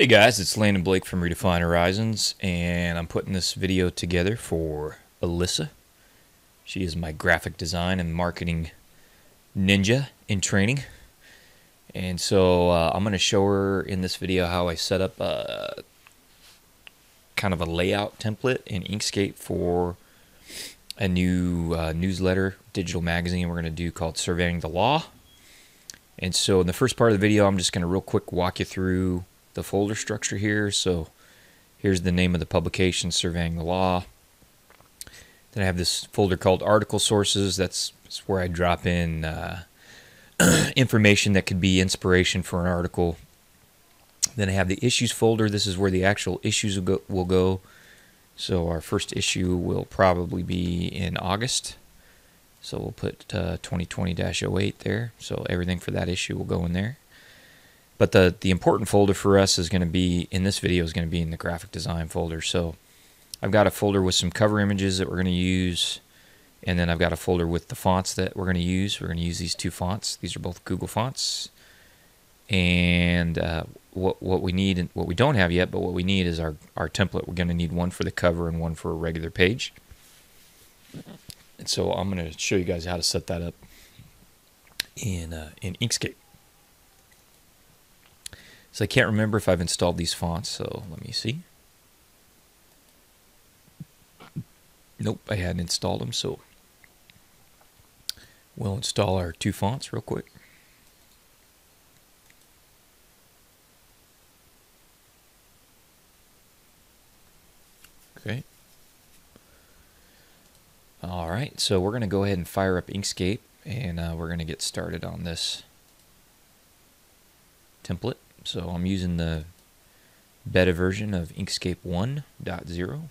Hey guys, it's Landon Blake from Redefined Horizons, and I'm putting this video together for Alyssa. She is my graphic design and marketing ninja in training. And so uh, I'm going to show her in this video how I set up a kind of a layout template in Inkscape for a new uh, newsletter, digital magazine we're going to do called Surveying the Law. And so in the first part of the video, I'm just going to real quick walk you through the folder structure here. So here's the name of the publication, Surveying the Law. Then I have this folder called Article Sources. That's, that's where I drop in uh, information that could be inspiration for an article. Then I have the Issues folder. This is where the actual issues will go. Will go. So our first issue will probably be in August. So we'll put 2020-08 uh, there. So everything for that issue will go in there. But the, the important folder for us is going to be, in this video, is going to be in the graphic design folder. So I've got a folder with some cover images that we're going to use. And then I've got a folder with the fonts that we're going to use. We're going to use these two fonts. These are both Google fonts. And uh, what, what we need, and what we don't have yet, but what we need is our, our template. We're going to need one for the cover and one for a regular page. And so I'm going to show you guys how to set that up in, uh, in Inkscape. So I can't remember if I've installed these fonts, so let me see. Nope, I hadn't installed them, so we'll install our two fonts real quick. Okay. All right, so we're going to go ahead and fire up Inkscape, and uh, we're going to get started on this template. So I'm using the beta version of Inkscape 1.0.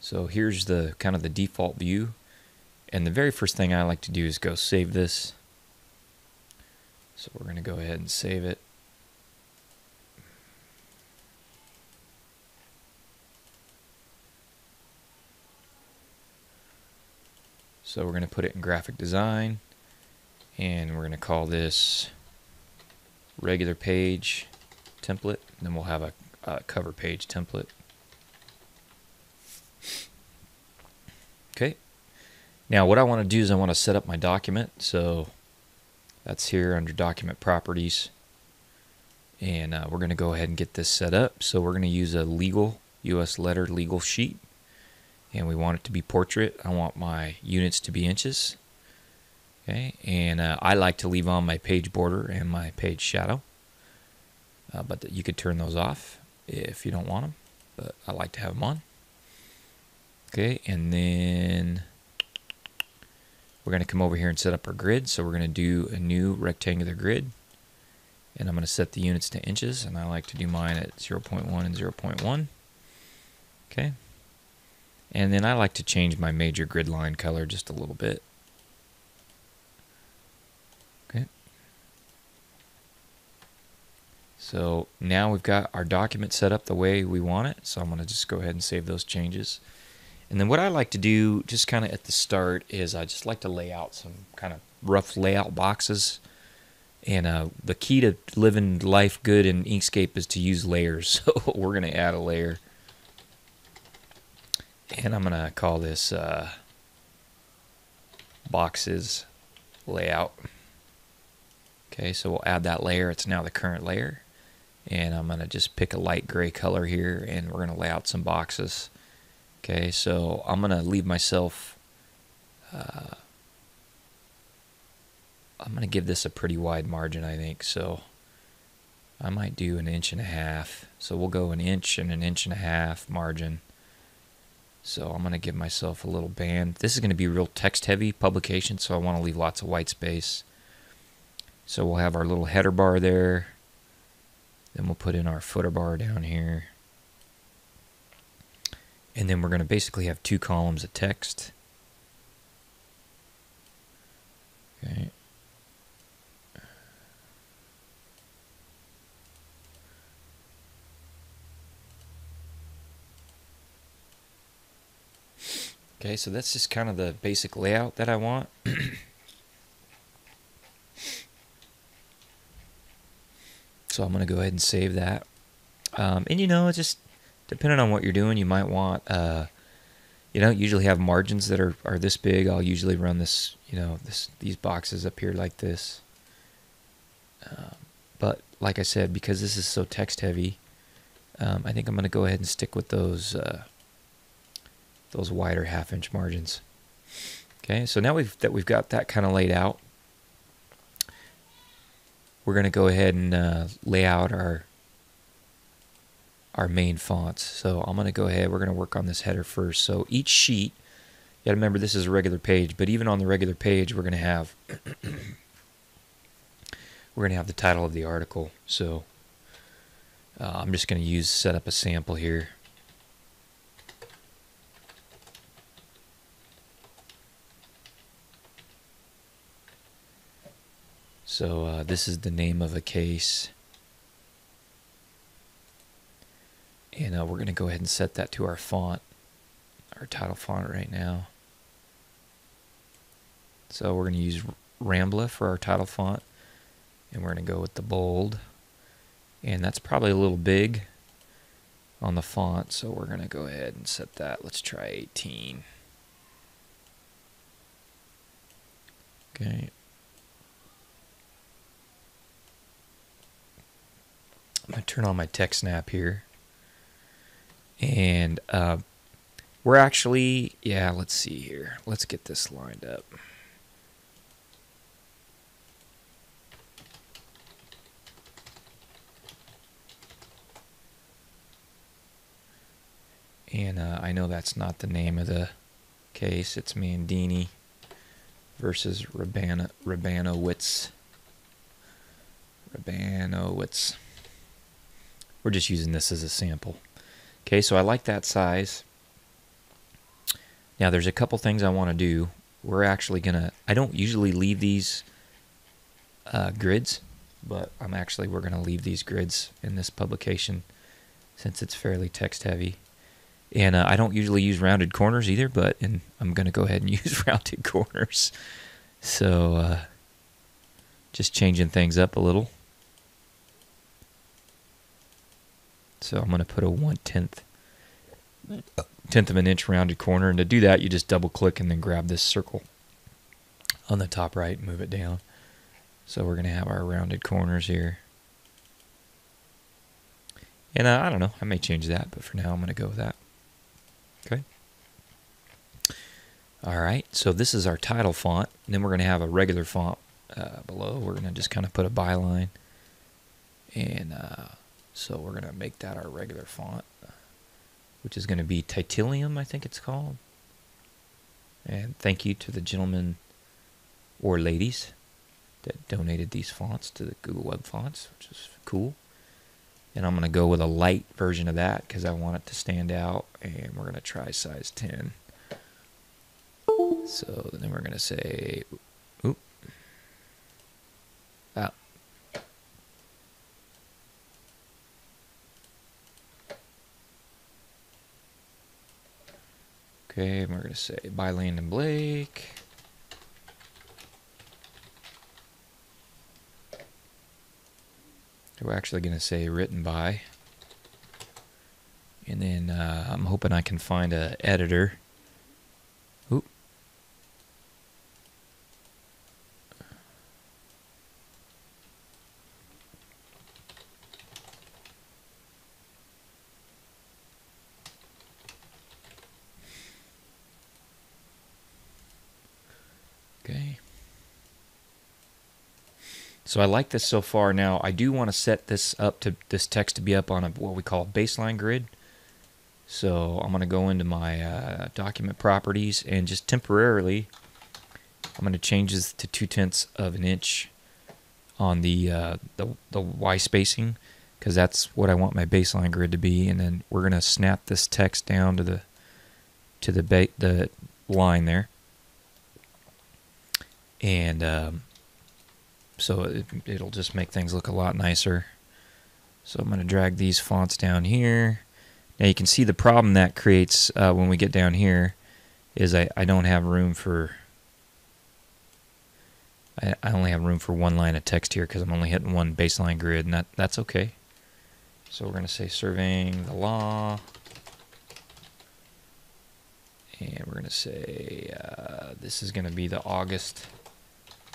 So here's the kind of the default view. And the very first thing I like to do is go save this. So we're going to go ahead and save it. So we're going to put it in graphic design and we're going to call this regular page template, then we'll have a, a cover page template. Okay. Now what I want to do is I want to set up my document. So that's here under document properties. And uh, we're going to go ahead and get this set up. So we're going to use a legal US letter legal sheet. And we want it to be portrait. I want my units to be inches. Okay, and uh, I like to leave on my page border and my page shadow, uh, but you could turn those off if you don't want them, but I like to have them on. Okay, and then we're going to come over here and set up our grid. So we're going to do a new rectangular grid, and I'm going to set the units to inches, and I like to do mine at 0.1 and 0.1. Okay, and then I like to change my major grid line color just a little bit. So now we've got our document set up the way we want it. So I'm going to just go ahead and save those changes. And then what I like to do just kind of at the start is I just like to lay out some kind of rough layout boxes. And uh, the key to living life good in Inkscape is to use layers. So we're going to add a layer. And I'm going to call this uh, boxes layout. Okay, so we'll add that layer. It's now the current layer and I'm going to just pick a light gray color here and we're going to lay out some boxes. Okay so I'm going to leave myself uh, I'm going to give this a pretty wide margin I think. So I might do an inch and a half. So we'll go an inch and an inch and a half margin. So I'm going to give myself a little band. This is going to be real text heavy publication so I want to leave lots of white space. So we'll have our little header bar there then we'll put in our footer bar down here. And then we're going to basically have two columns of text. Okay. Okay, so that's just kind of the basic layout that I want. So I'm going to go ahead and save that. Um, and you know, just depending on what you're doing, you might want, uh, you don't usually have margins that are, are this big. I'll usually run this, you know, this these boxes up here like this. Um, but like I said, because this is so text heavy, um, I think I'm going to go ahead and stick with those uh, those wider half inch margins. Okay, so now we've that we've got that kind of laid out. We're going to go ahead and uh, lay out our our main fonts. So I'm going to go ahead. We're going to work on this header first. So each sheet, you got to remember this is a regular page, but even on the regular page, we're going to have we're going to have the title of the article. So uh, I'm just going to use set up a sample here. So uh, this is the name of a case. And uh, we're going to go ahead and set that to our font, our title font right now. So we're going to use Rambla for our title font. And we're going to go with the bold. And that's probably a little big on the font. So we're going to go ahead and set that. Let's try 18. Okay. I'm to turn on my TextSnap here. And uh, we're actually, yeah, let's see here. Let's get this lined up. And uh, I know that's not the name of the case. It's Mandini versus Rabana, Rabanowitz. Rabanowitz. We're just using this as a sample. Okay, so I like that size. Now there's a couple things I want to do. We're actually going to, I don't usually leave these uh, grids, but I'm actually, we're going to leave these grids in this publication since it's fairly text heavy. And uh, I don't usually use rounded corners either, but in, I'm going to go ahead and use rounded corners. So uh, just changing things up a little. So I'm going to put a one tenth tenth of an inch rounded corner, and to do that, you just double click and then grab this circle on the top right, move it down. So we're going to have our rounded corners here. And uh, I don't know, I may change that, but for now I'm going to go with that. Okay. All right, so this is our title font. And then we're going to have a regular font uh, below. We're going to just kind of put a byline. And uh, so we're going to make that our regular font, uh, which is going to be Titillium, I think it's called. And thank you to the gentlemen or ladies that donated these fonts to the Google Web Fonts, which is cool. And I'm going to go with a light version of that because I want it to stand out. And we're going to try size 10. So then we're going to say, Okay, we're going to say by Landon Blake. We're actually going to say written by. And then uh, I'm hoping I can find a editor. Oop. Okay. So I like this so far. Now I do want to set this up to this text to be up on a what we call a baseline grid. So I'm going to go into my uh, document properties and just temporarily, I'm going to change this to two tenths of an inch on the uh, the, the Y spacing because that's what I want my baseline grid to be. And then we're going to snap this text down to the to the the line there and um, so it, it'll just make things look a lot nicer. So I'm going to drag these fonts down here. Now you can see the problem that creates uh, when we get down here is I, I don't have room for I, I only have room for one line of text here because I'm only hitting one baseline grid, and that, that's okay. So we're going to say surveying the law. And we're going to say uh, this is going to be the August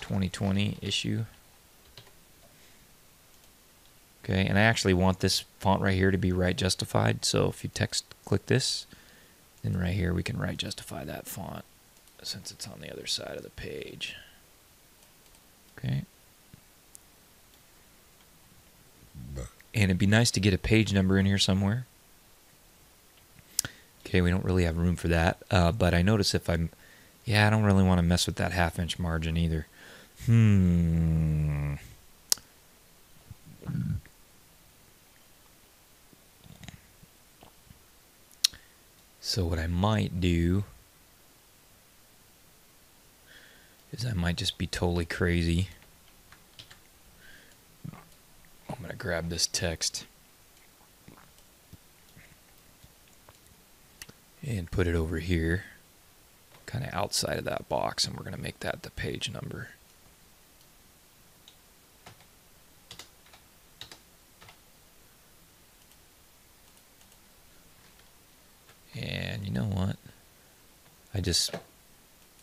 2020 issue. Okay, and I actually want this font right here to be right justified. So if you text click this, then right here we can right justify that font since it's on the other side of the page. Okay. And it'd be nice to get a page number in here somewhere. Okay, we don't really have room for that. Uh, but I notice if I'm, yeah, I don't really want to mess with that half inch margin either. Hmm. So what I might do is I might just be totally crazy. I'm going to grab this text and put it over here, kind of outside of that box, and we're going to make that the page number. And you know what? I just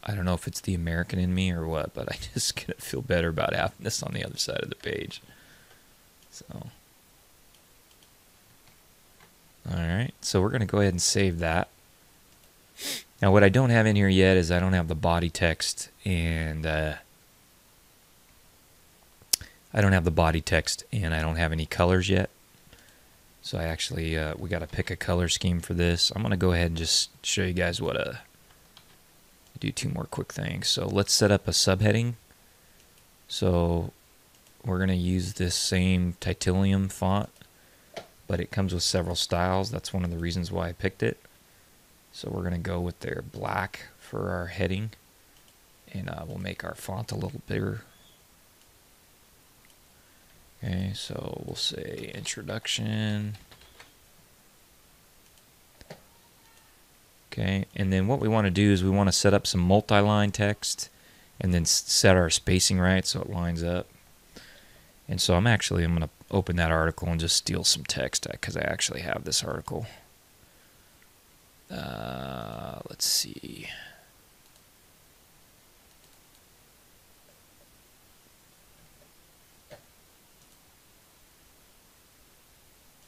I don't know if it's the American in me or what, but I just gonna feel better about having this on the other side of the page. So, all right, so we're gonna go ahead and save that. Now, what I don't have in here yet is I don't have the body text, and uh, I don't have the body text, and I don't have any colors yet. So I actually uh, we got to pick a color scheme for this. I'm gonna go ahead and just show you guys what a do two more quick things. So let's set up a subheading. So we're going to use this same Titillium font, but it comes with several styles. That's one of the reasons why I picked it. So we're going to go with their black for our heading, and uh, we'll make our font a little bigger. Okay, so we'll say introduction. Okay, and then what we want to do is we want to set up some multi-line text and then set our spacing right so it lines up. And so I'm actually, I'm going to open that article and just steal some text because I actually have this article. Uh, let's see.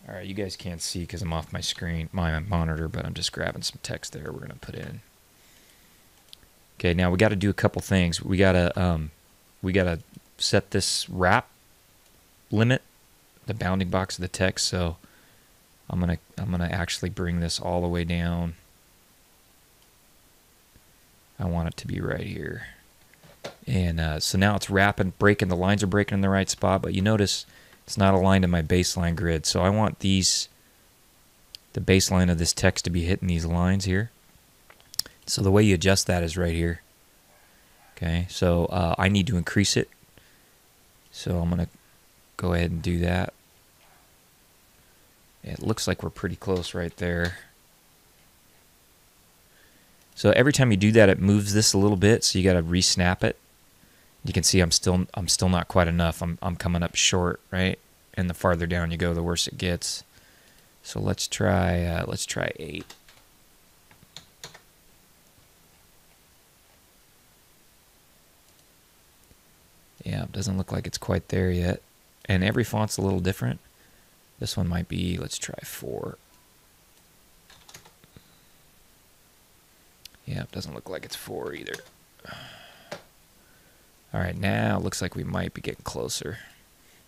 All right, you guys can't see because I'm off my screen, my monitor, but I'm just grabbing some text there we're going to put in. Okay, now we got to do a couple things. We got to um, we got to set this wrap limit, the bounding box of the text. So I'm gonna I'm gonna actually bring this all the way down. I want it to be right here, and uh, so now it's wrapping, breaking. The lines are breaking in the right spot, but you notice it's not aligned to my baseline grid. So I want these, the baseline of this text to be hitting these lines here. So the way you adjust that is right here. Okay, so uh, I need to increase it. So I'm going to go ahead and do that. It looks like we're pretty close right there. So every time you do that, it moves this a little bit. So you got to resnap it you can see I'm still I'm still not quite enough. I'm I'm coming up short, right? And the farther down you go, the worse it gets. So let's try uh, let's try eight. Yeah, it doesn't look like it's quite there yet. And every font's a little different. This one might be, let's try four. Yeah, it doesn't look like it's four either. All right, now looks like we might be getting closer.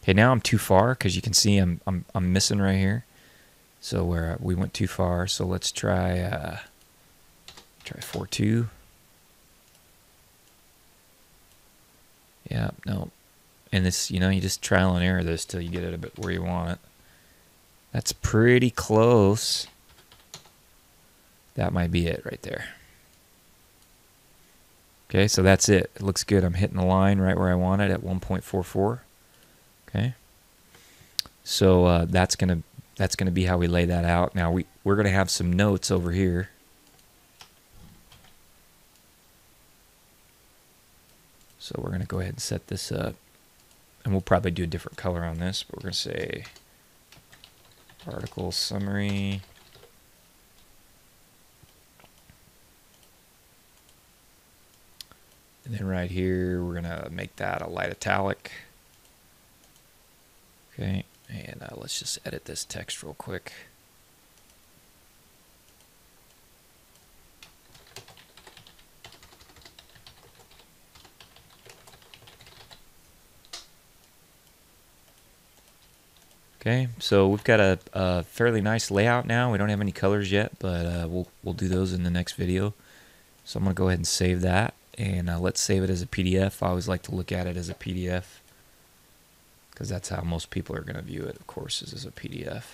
Okay, now I'm too far because you can see I'm, I'm I'm missing right here. So where we went too far. So let's try uh, try four two. Yeah, no. And this, you know, you just trial and error this till you get it a bit where you want it. That's pretty close. That might be it right there. Okay, so that's it. It looks good. I'm hitting the line right where I want it at 1.44. Okay. So uh, that's gonna that's gonna be how we lay that out. Now we we're gonna have some notes over here. So we're going to go ahead and set this up. And we'll probably do a different color on this, but we're to say article summary. And then right here, we're going to make that a light italic. Okay, and uh, let's just edit this text real quick. Okay, so we've got a, a, fairly nice layout now. We don't have any colors yet, but uh, we'll we'll do those in the next video. So I'm gonna go ahead and save that, and uh, let's save it as a PDF. I always like to look at it as a PDF because that's how most people are gonna view it. Of course, is as a PDF.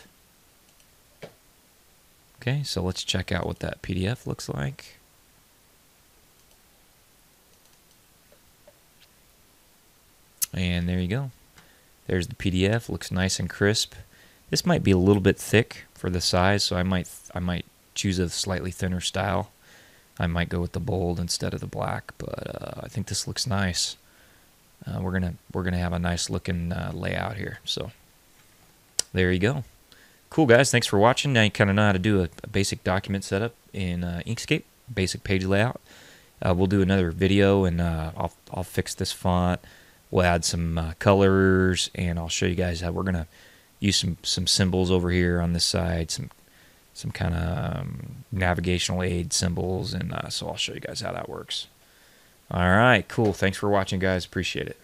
Okay, so let's check out what that PDF looks like. And there you go. There's the PDF. Looks nice and crisp. This might be a little bit thick for the size, so I might I might choose a slightly thinner style. I might go with the bold instead of the black, but uh, I think this looks nice. Uh, we're gonna we're gonna have a nice looking uh, layout here. So there you go. Cool guys, thanks for watching. Now you kind of know how to do a, a, basic document setup in uh, Inkscape, basic page layout. Uh, we'll do another video and uh, I'll I'll fix this font. We'll add some colors, and I'll show you guys how we're gonna use some some symbols over here on this side, some some kind of um, navigational aid symbols, and uh, so I'll show you guys how that works. All right, cool. Thanks for watching, guys. Appreciate it.